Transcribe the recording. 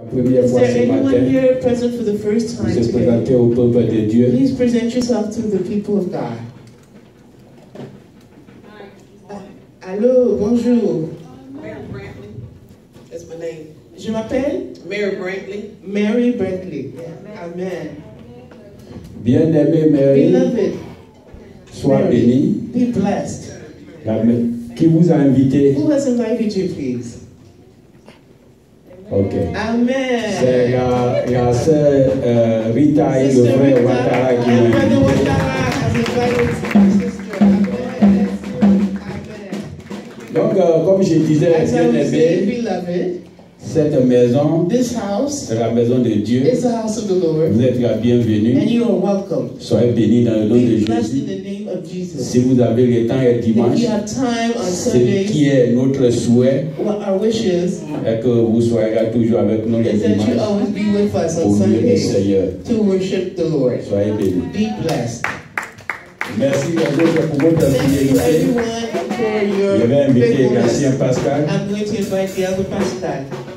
La première Is fois there ce matin, anyone here present for the first time vous êtes today? présenté au peuple de Dieu. Please present yourself to the people of God. Allô, bonjour. Mary Brantley. That's my name. Je m'appelle Mary Brantley. Mary Bentley. Amen. Bien-aimé Mary, Beloved, sois Mary, béni. be blessed. La- Qui vous a invité Who has invited you, please? Ok. Amen. la sœur euh, Rita et le frère Ouattara qui m'ont invité. Donc, euh, comme je disais, cette maison, this house c'est la maison de Dieu. is the house of the Lord, Vous êtes la and bienvenue. you are welcome. Soyez bénis dans le nom de Be Jésus. in the name of Jesus. Si vous avez le temps et dimanche, ce qui est notre souhait our est que vous soyez là toujours avec nous les dimanches pour louer le Seigneur. to worship the Lord. Soyez bénis. Be blessed. Merci les autres pour votre fidélité. Je vais inviter. Gatien Pascal. I'm going to invite the other pastor.